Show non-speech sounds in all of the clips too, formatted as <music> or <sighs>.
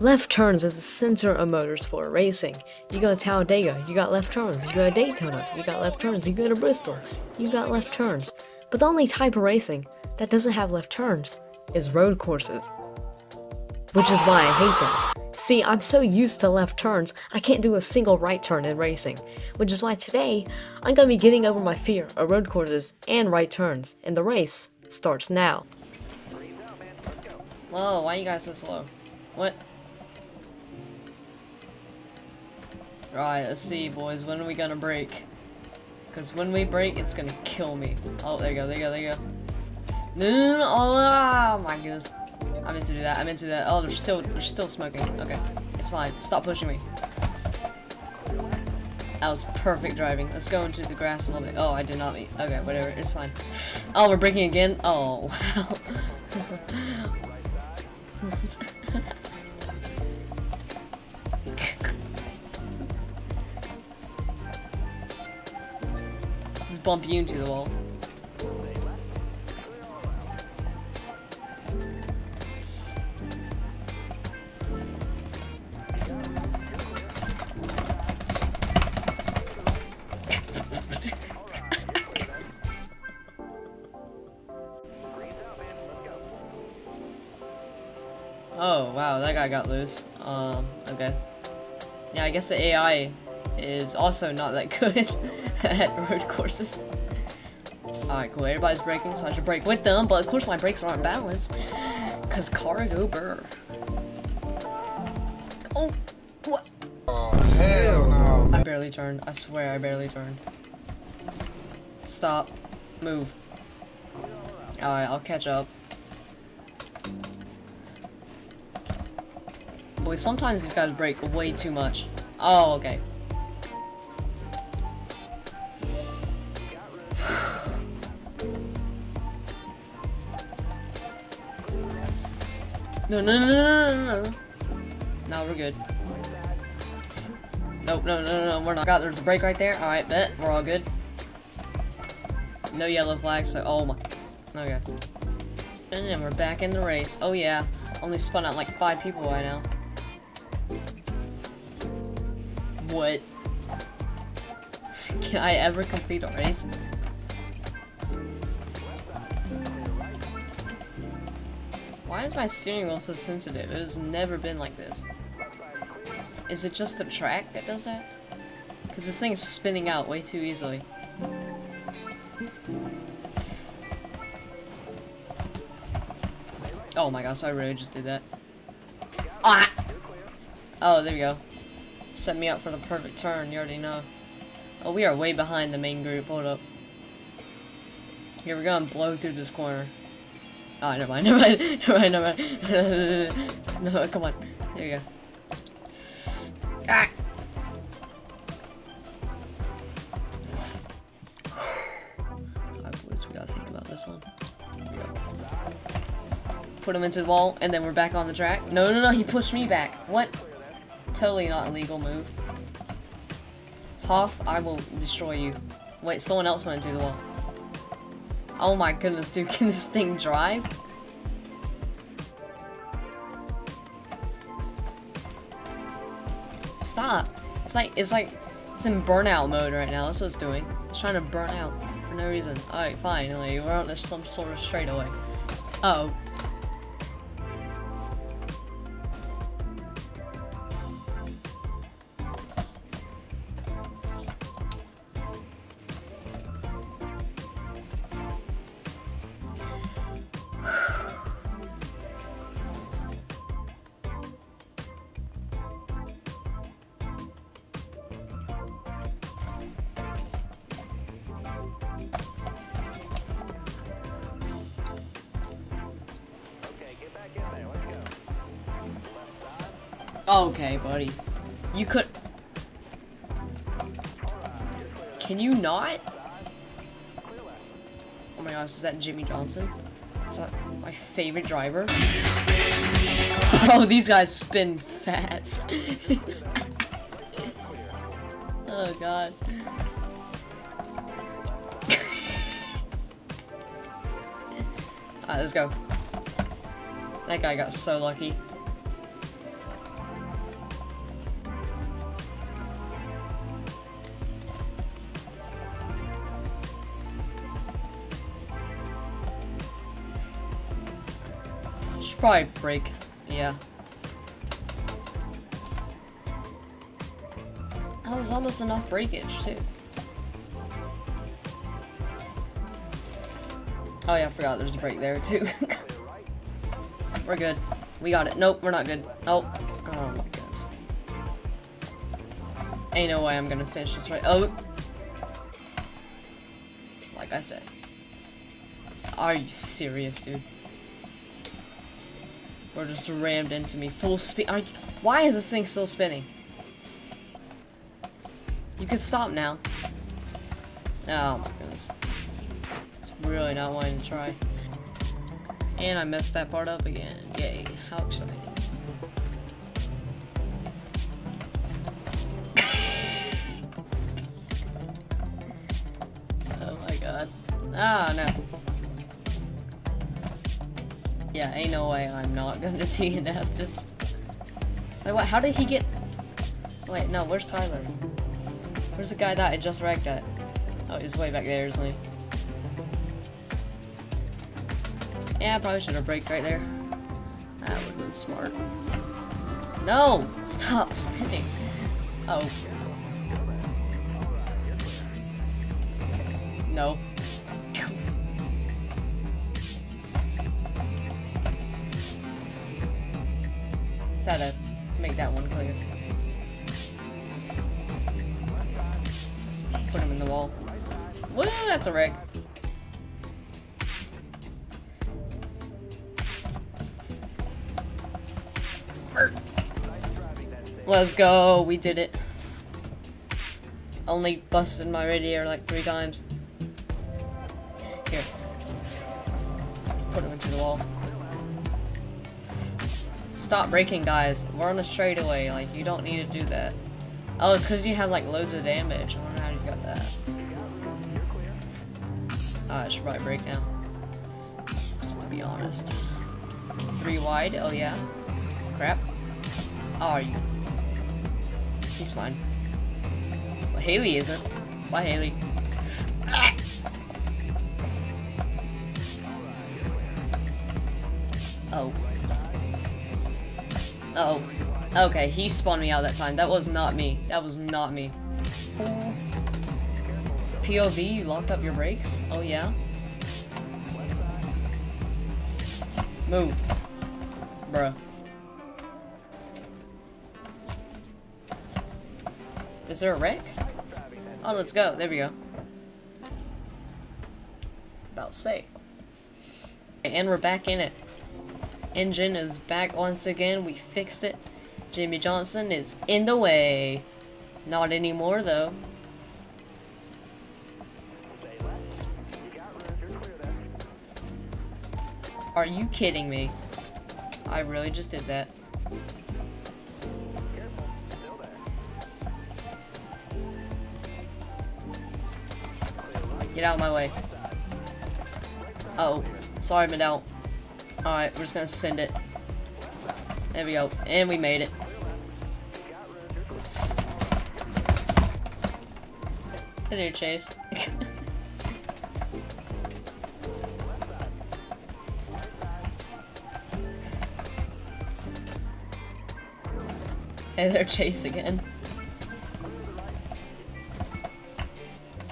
Left turns is the center of motorsport racing. You go to Talladega, you got left turns. You go to Daytona, you got left turns. You go to Bristol, you got left turns. But the only type of racing that doesn't have left turns is road courses. Which is why I hate them. See, I'm so used to left turns, I can't do a single right turn in racing. Which is why today, I'm gonna be getting over my fear of road courses and right turns, in the race starts now. Whoa, why are you guys so slow? What? Right, let's see, boys. When are we gonna brake? Because when we brake, it's gonna kill me. Oh, there you go, there you go, there you go. No, no, no, oh, oh my goodness. I meant to do that, I meant to do that. Oh, they're still, they're still smoking. Okay, it's fine. Stop pushing me. That was perfect driving. Let's go into the grass a little bit. Oh, I did not meet. Okay, whatever. It's fine. Oh, we're braking again? Oh, wow. <laughs> Just bump you into the wall. Oh, wow, that guy got loose. Um, okay. Yeah, I guess the AI is also not that good <laughs> at road courses. Alright, cool. Everybody's braking, so I should brake with them, but of course my brakes aren't balanced. Cause cargo burr. Oh! What? Oh, hell no. I barely turned. I swear I barely turned. Stop. Move. Alright, I'll catch up. Sometimes these guys brake way too much. Oh, okay. <sighs> No, no, no, no, no, no. No, we're good. Nope, no, no, no, no, we're not. God, there's a break right there. Alright, bet. We're all good. No yellow flag, so, oh my. Okay. And then we're back in the race. Oh yeah. Only spun out like five people right now. What? Can I ever complete a race? Why is my steering wheel so sensitive? It has never been like this. Is it just the track that does that? Because this thing is spinning out way too easily. Oh my gosh, I really just did that. Ah! Oh, there we go. Set me up for the perfect turn, you already know. Oh, we are way behind the main group, hold up. Here, we're gonna blow through this corner. Oh, never mind, <laughs> never mind, never mind, never mind. <laughs> no, come on. There you go. Ah! Alright, boys, we gotta think about this one. Put him into the wall, and then we're back on the track. No, no, no, he pushed me back. What? Totally not a legal move. Hoth, I will destroy you. Wait, someone else went through the wall. Oh my goodness, dude, <laughs> can this thing drive? Stop. It's like, it's like, it's in burnout mode right now. That's what it's doing. It's trying to burn out for no reason. Alright, fine. Like, we're on this some sort of straightaway. Uh oh. Okay, buddy. You could... Can you not? Oh my gosh, is that Jimmie Johnson? That my favorite driver? Oh, these guys spin fast. <laughs> oh god. <laughs> Alright, let's go. That guy got so lucky. Should probably brake. Yeah. That was almost enough breakage, too. Oh yeah, I forgot there's a break there, too. <laughs> we're good. We got it. Nope, we're not good. Nope. Oh my goodness. Ain't no way I'm gonna finish this right. Oh! Like I said. Are you serious, dude? Or just rammed into me full speed. Why is this thing still spinning? You can stop now. Oh my goodness. It's really not wanting to try. And I messed that part up again. Yay. How exciting. <laughs> oh my god. Ah, no. Yeah, ain't no way I'm not gonna <laughs> DNF this. Wait, what? How did he get... Wait, no, where's Tyler? Where's the guy that I just wrecked at? Oh, he's way back there, isn't he? Yeah, I probably should have braked right there. That would have been smart. No! Stop <laughs> spinning! Oh. No. Just had to make that one clear. Put him in the wall. Well, that's a wreck. Let's go, we did it. Only busted my radiator like three times. Here. Let's put him into the wall. Stop braking, guys. We're on a straightaway. Like, you don't need to do that. Oh, it's because you have, like, loads of damage. I wonder how you got that. Ah, I should probably brake now. Just to be honest. Three wide? Oh, yeah. Crap. How are you? He's fine. Well, Haley isn't. Bye, Haley. Oh. Okay, he spawned me out that time. That was not me. That was not me. POV, you locked up your brakes? Oh, yeah? Move. Bruh. Is there a wreck? Oh, let's go. There we go. About safe. And we're back in it. Engine is back once again. We fixed it. Jimmie Johnson is in the way. Not anymore, though. Are you kidding me? I really just did that. Get out of my way. Uh oh. Sorry, Medell. Alright, we're just gonna send it. There we go. And we made it. Hey there, Chase. <laughs> hey there, Chase again.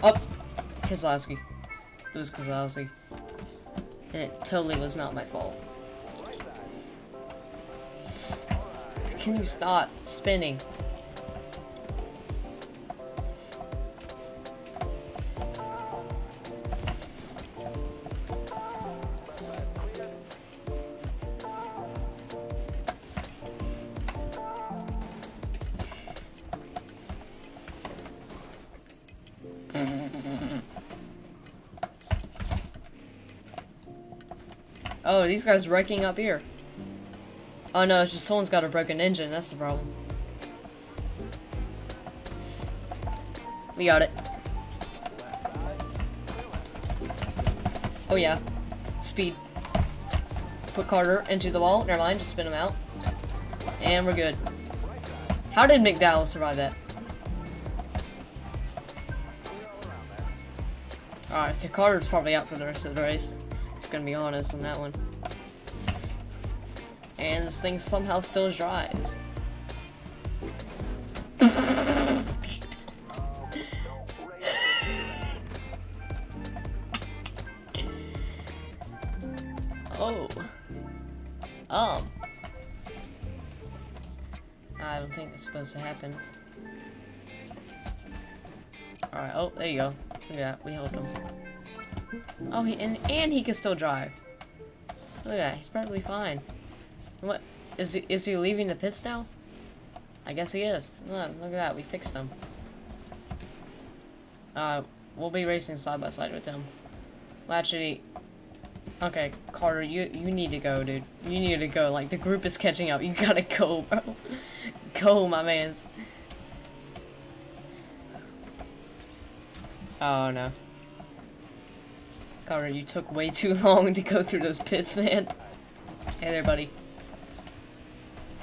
Up. Oh, Kozlowski. It was Kozlowski. It totally was not my fault. Can you stop spinning? Oh, these guys wrecking up here. Oh no, it's just someone's got a broken engine, that's the problem. We got it. Oh yeah. Speed. Put Carter into the wall. Never mind, just spin him out. And we're good. How did McDowell survive that? Alright, so Carter's probably out for the rest of the race. Gonna be honest on that one. And this thing somehow still dries. <laughs> oh. Um. I don't think it's supposed to happen. Alright, oh, there you go. Look at that, we helped him. Oh, he, and, and he can still drive. Look at that, he's perfectly fine. What? Is he, is he leaving the pits now? I guess he is. Look, look at that, we fixed him. Uh, we'll be racing side by side with him. Well, actually, okay, Carter, you you need to go, dude. You need to go. Like the group is catching up. You gotta go, bro. <laughs> go, my man's. Oh no. You took way too <laughs> long to go through those pits, man. Hey there, buddy.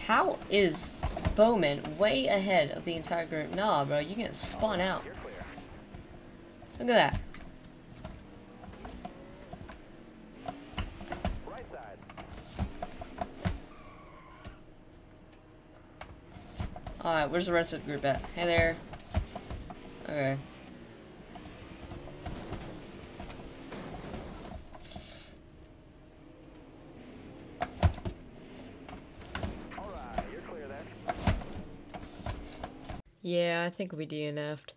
How is Bowman way ahead of the entire group? Nah, bro, you get spun out. Look at that. Alright, where's the rest of the group at? Hey there. Okay. Yeah, I think we DNF'd.